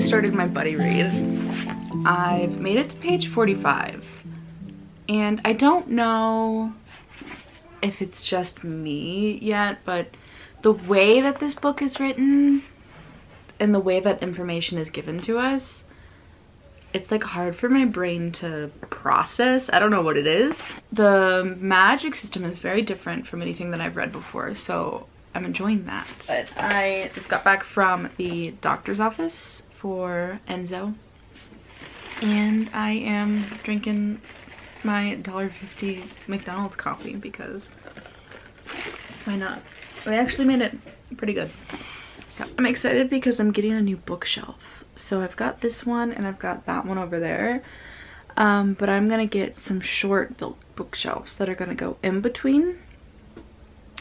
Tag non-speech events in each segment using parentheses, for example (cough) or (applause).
started my buddy read. I've made it to page 45. And I don't know if it's just me yet, but the way that this book is written and the way that information is given to us, it's like hard for my brain to process. I don't know what it is. The magic system is very different from anything that I've read before, so I'm enjoying that. But I just got back from the doctor's office for Enzo and I am drinking my $1.50 McDonald's coffee because why not? I actually made it pretty good. So I'm excited because I'm getting a new bookshelf. So I've got this one and I've got that one over there. Um, but I'm gonna get some short bookshelves that are gonna go in between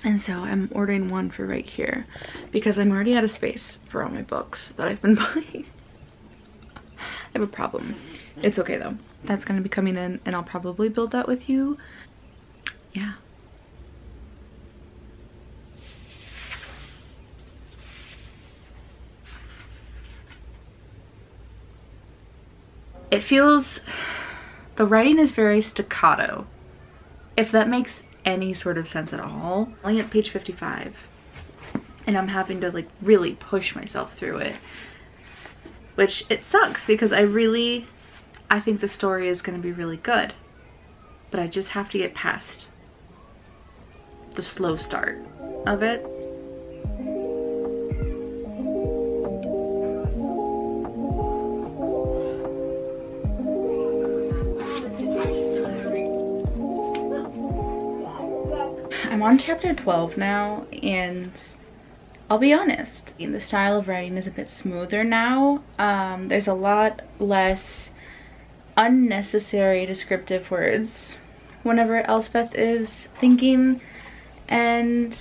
and so I'm ordering one for right here because I'm already out of space for all my books that I've been (laughs) buying. I have a problem. It's okay though. That's gonna be coming in and I'll probably build that with you. Yeah. It feels, (sighs) the writing is very staccato. If that makes any sort of sense at all. I'm only at page 55 and I'm having to like really push myself through it. Which it sucks because I really, I think the story is gonna be really good. But I just have to get past the slow start of it I'm on chapter 12 now and I'll be honest, the style of writing is a bit smoother now. Um, there's a lot less unnecessary descriptive words whenever Elspeth is thinking and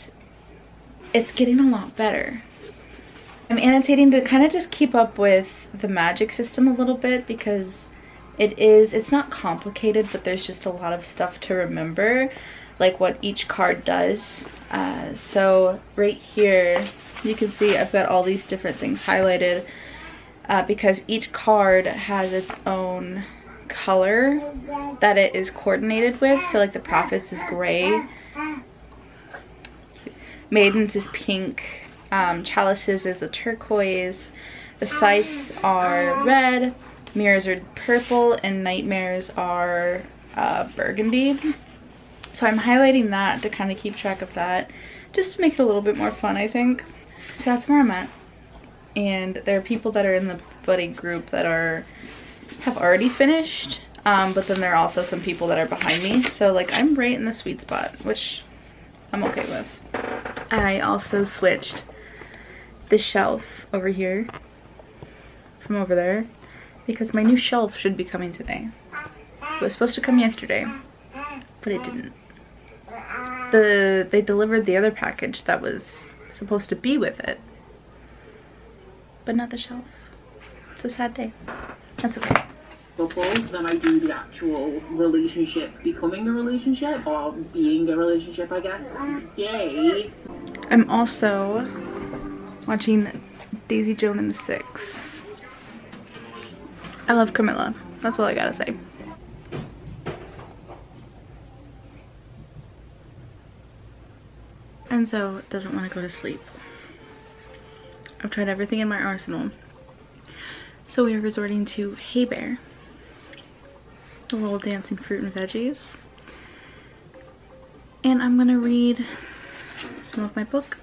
it's getting a lot better. I'm annotating to kind of just keep up with the magic system a little bit because it is, it's not complicated, but there's just a lot of stuff to remember like what each card does. Uh, so right here, you can see I've got all these different things highlighted uh, because each card has its own color that it is coordinated with. So like the Prophets is gray, Maidens is pink, um, Chalices is a turquoise, the Scythes are red, Mirrors are purple, and Nightmares are uh, burgundy. So I'm highlighting that to kind of keep track of that, just to make it a little bit more fun, I think. So that's where I'm at. And there are people that are in the buddy group that are have already finished, um, but then there are also some people that are behind me. So like I'm right in the sweet spot, which I'm okay with. I also switched the shelf over here from over there because my new shelf should be coming today. It was supposed to come yesterday, but it didn't the they delivered the other package that was supposed to be with it. But not the shelf. It's a sad day. That's okay. Than I do the actual relationship becoming a relationship or being a relationship I guess. Yay. I'm also watching Daisy Jones and the Six. I love Camilla. That's all I gotta say Enzo doesn't want to go to sleep. I've tried everything in my arsenal. So we are resorting to Hey Bear, the little dancing fruit and veggies. And I'm gonna read some of my book.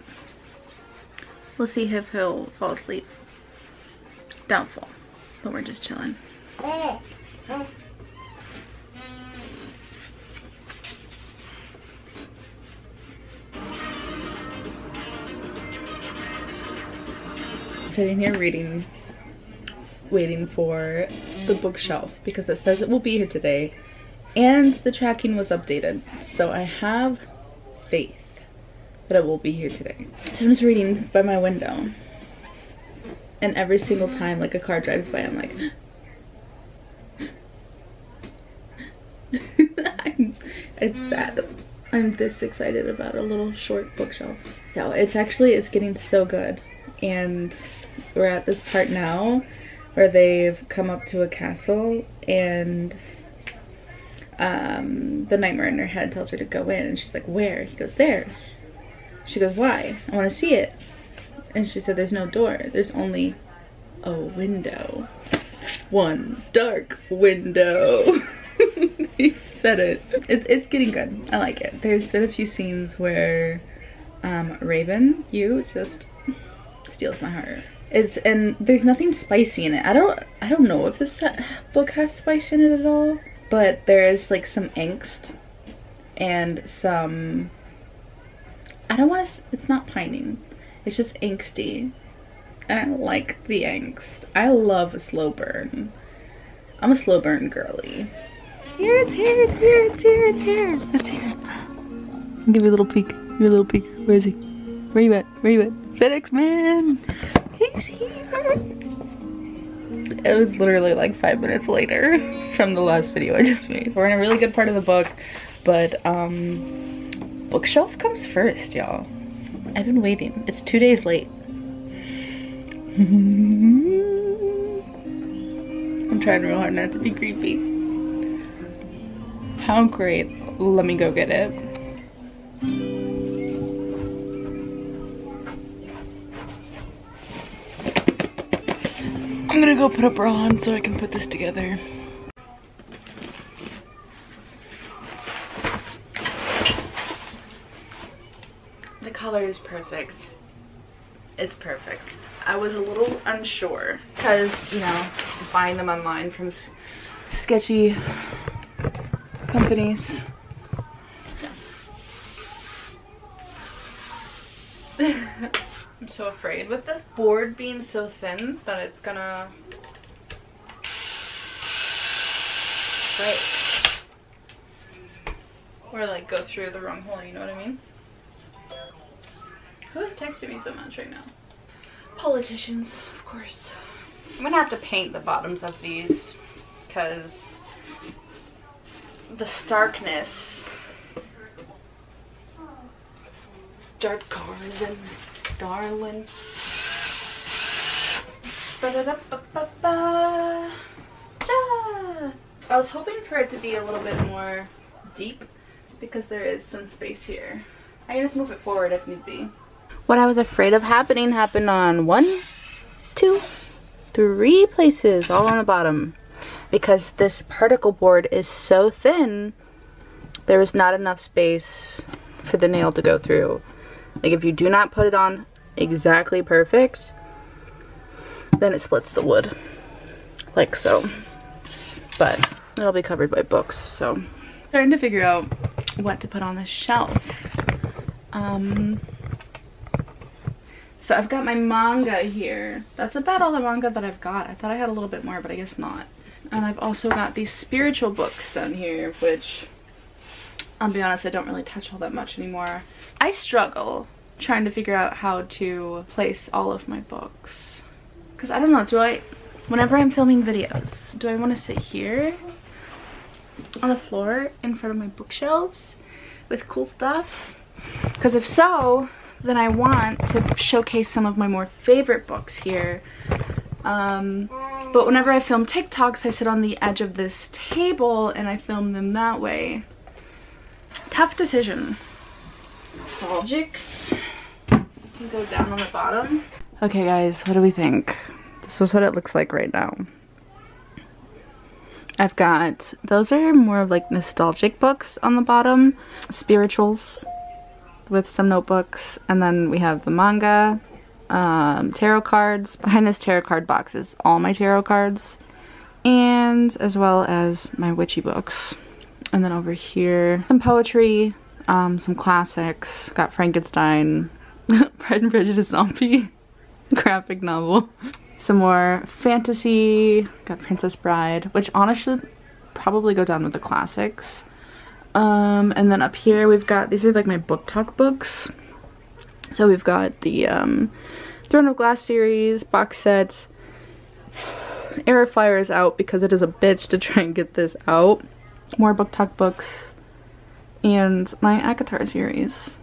We'll see if he'll fall asleep. Doubtful, but we're just chilling. Sitting here reading, waiting for the bookshelf because it says it will be here today and the tracking was updated. So I have faith that it will be here today. So I'm just reading by my window and every single time like a car drives by I'm like (laughs) it's sad. I'm this excited about a little short bookshelf. So it's actually, it's getting so good and we're at this part now where they've come up to a castle and um, the nightmare in her head tells her to go in and she's like, where? He goes, there. She goes, why? I want to see it. And she said, there's no door. There's only a window. One dark window. (laughs) he said it. it. It's getting good. I like it. There's been a few scenes where um, Ravyn, you just steals my heart. It's and there's nothing spicy in it. I don't I don't know if this book has spice in it at all, but there is like some angst and some I don't want to it's not pining. It's just angsty. And I like the angst. I love a slow burn. I'm a slow burn girly. Here, it's here, it's here, it's here, it's here, it's here. Give you a little peek. Give you a little peek. Where is he? Where you at? Where you at? FedEx man! He's here! It was literally like five minutes later from the last video I just made. We're in a really good part of the book, but um, bookshelf comes first, y'all. I've been waiting. It's two days late. (laughs) I'm trying real hard not to be creepy. How great. Let me go get it. I'm gonna go put a bra on so I can put this together. The color is perfect. It's perfect. I was a little unsure because, you know, buying them online from sketchy companies. I'm so afraid with this board being so thin that it's gonna break. Or like go through the wrong hole, you know what I mean? Who is texting me so much right now? Politicians, of course. I'm gonna have to paint the bottoms of these because the starkness. Dark garden, darling. Ba -da -da -ba -ba -ba. Ja. I was hoping for it to be a little bit more deep because there is some space here. I can just move it forward if need be. What I was afraid of happening happened on one, two, three places all on the bottom because this particle board is so thin there is not enough space for the nail to go through. Like if you do not put it on exactly perfect, then it splits the wood. Like so. But it'll be covered by books, so. Trying to figure out what to put on the shelf. Um, so I've got my manga here. That's about all the manga that I've got. I thought I had a little bit more, but I guess not. And I've also got these spiritual books down here, which I'll be honest, I don't really touch all that much anymore. I struggle trying to figure out how to place all of my books. Because I don't know, do I, whenever I'm filming videos, do I want to sit here on the floor in front of my bookshelves with cool stuff? Because if so, then I want to showcase some of my more favorite books here. Um, but whenever I film TikToks, I sit on the edge of this table and I film them that way. Tough decision. Nostalgics. Can go down on the bottom. Okay guys, what do we think? This is what it looks like right now. I've got, those are more of like nostalgic books on the bottom. Spirituals with some notebooks. And then we have the manga, um, tarot cards. Behind this tarot card box is all my tarot cards. And as well as my witchy books. And then over here, some poetry, um, some classics. Got Frankenstein, (laughs) Pride and Prejudice Zombie, (laughs) graphic novel. Some more fantasy, got Princess Bride, which honestly probably go down with the classics. Um, and then up here we've got, these are like my BookTok books. So we've got the um, Throne of Glass series, box set. (sighs) Air Fire is out because it is a bitch to try and get this out. More BookTok books. And my ACOTAR series.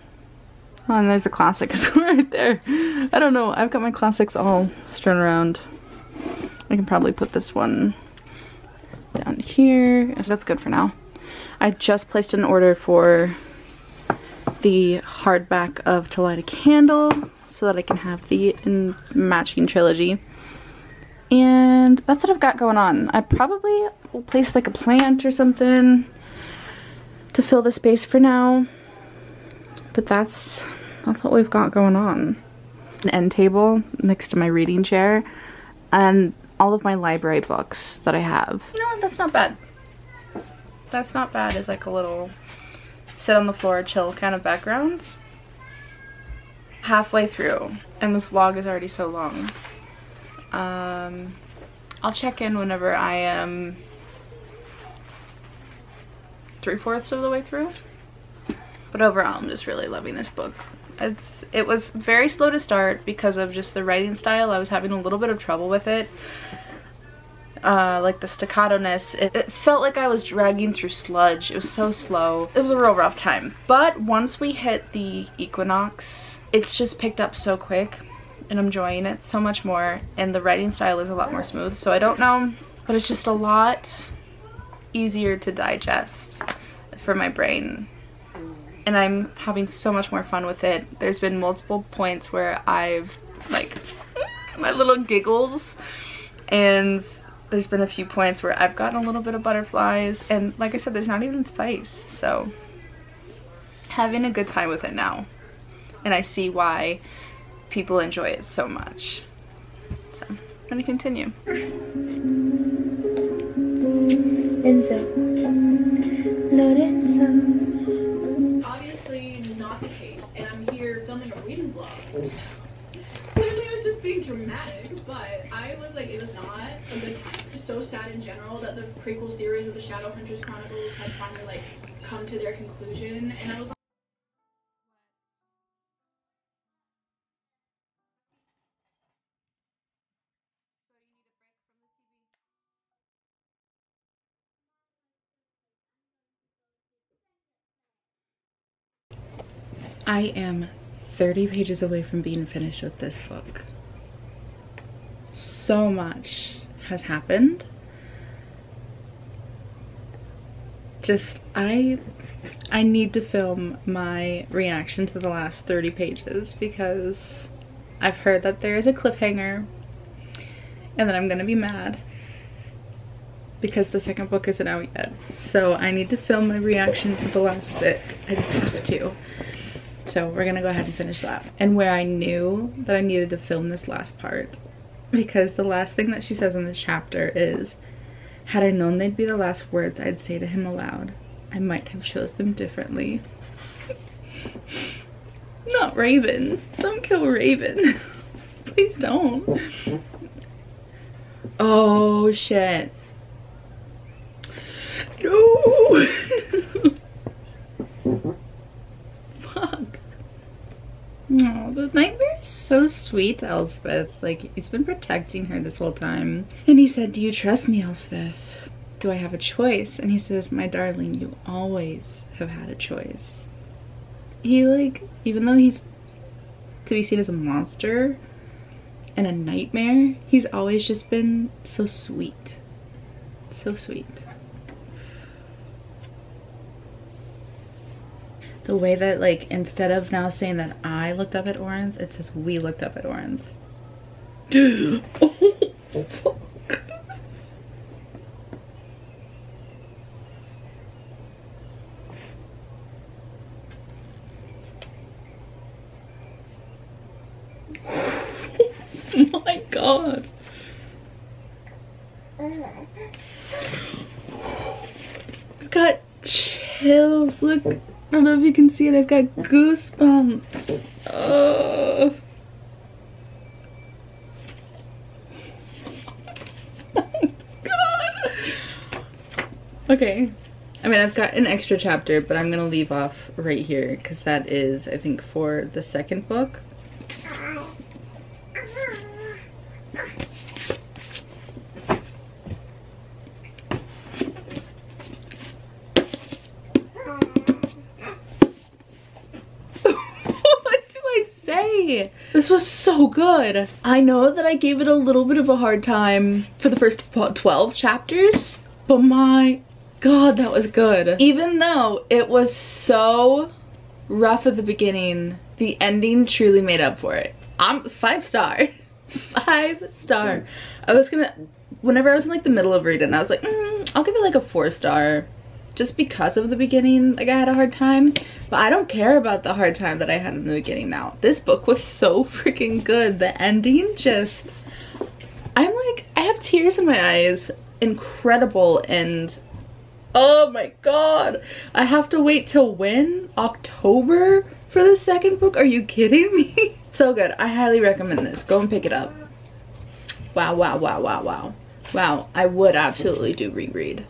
Oh, and there's a classic (laughs) right there. I don't know. I've got my classics all strewn around. I can probably put this one down here. That's good for now. I just placed an order for the hardback of To Light a Candle so that I can have the matching trilogy. And that's what I've got going on. I probably will place like a plant or something to fill the space for now. But that's that's what we've got going on. An end table next to my reading chair and all of my library books that I have. You know what, that's not bad. That's not bad as like a little sit on the floor, chill kind of background. Halfway through, and this vlog is already so long. Um, I'll check in whenever I am three-fourths of the way through. But overall, I'm just really loving this book. It's It was very slow to start because of just the writing style. I was having a little bit of trouble with it uh, like the staccato-ness. It, it, felt like I was dragging through sludge. It was so slow. It was a real rough time. But once we hit the equinox, it's just picked up so quick and I'm enjoying it so much more and the writing style is a lot more smooth. So I don't know, but it's just a lot easier to digest for my brain and I'm having so much more fun with it. There's been multiple points where I've like (laughs) my little giggles and there's been a few points where I've gotten a little bit of butterflies and like I said there's not even spice so having a good time with it now and I see why people enjoy it so much. So I'm gonna continue. Enzo. Lorenzo. Obviously not the case and I'm here filming a reading vlog. Clearly (laughs) I was just being dramatic but I was like it was not a good time. So sad in general that the prequel series of the Shadowhunters Chronicles had finally like come to their conclusion, and I was. I am 30 pages away from being finished with this book. So much has happened. Just, I, I need to film my reaction to the last 30 pages because I've heard that there is a cliffhanger and then I'm gonna be mad because the second book isn't out yet. So I need to film my reaction to the last bit. I just have to. So we're gonna go ahead and finish that. And where I knew that I needed to film this last part because the last thing that she says in this chapter is, had I known they'd be the last words I'd say to him aloud, I might have chose them differently. Not Ravyn. Don't kill Ravyn. (laughs) Please don't. Oh, shit. No! Oh, the nightmare is so sweet, Elspeth. Like, he's been protecting her this whole time. And he said, do you trust me, Elspeth? Do I have a choice? And he says, my darling, you always have had a choice. He, like, even though he's to be seen as a monster and a nightmare, he's always just been so sweet. So sweet. The way that like instead of now saying that I looked up at Orinth, it says we looked up at Orinth. (gasps) Oh, (laughs) oh, my god. (laughs) I've got chills. Look. I don't know if you can see it, I've got goosebumps. Oh. (laughs) okay. I mean, I've got an extra chapter, but I'm gonna leave off right here because that is, I think, for the second book. This was so good. I know that I gave it a little bit of a hard time for the first 12 chapters, but my god, that was good. Even though it was so rough at the beginning, the ending truly made up for it. I'm five star. (laughs) five star. I was gonna, whenever I was in like the middle of reading, I was like, mm, I'll give it like a four star just because of the beginning like I had a hard time. But I don't care about the hard time that I had in the beginning now. This book was so (laughs) freaking good. The ending just I'm like I have tears in my eyes. Incredible. And oh my god. I have to wait till when? October for the second book? Are you kidding me? (laughs) So good. I highly recommend this. Go and pick it up. Wow wow wow wow wow. Wow. I would absolutely do reread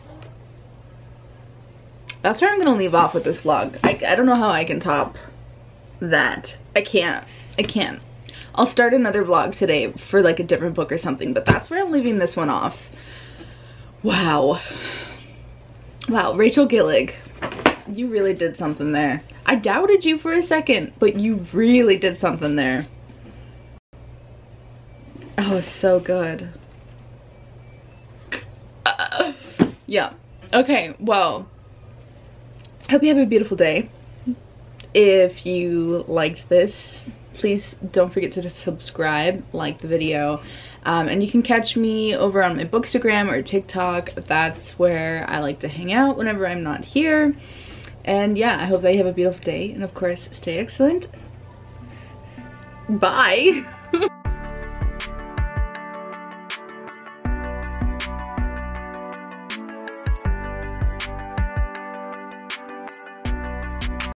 that's where I'm gonna leave off with this vlog. I, I don't know how I can top that. I can't. I can't. I'll start another vlog today for like a different book or something, but that's where I'm leaving this one off. Wow. Wow, Rachel Gillig, you really did something there. I doubted you for a second, but you really did something there. Oh, so good. Uh, yeah. Okay, well, hope you have a beautiful day. If you liked this, please don't forget to subscribe, like the video, um, and you can catch me over on my Bookstagram or TikTok. That's where I like to hang out whenever I'm not here. And yeah, I hope that you have a beautiful day, and of course, stay excellent. Bye! (laughs)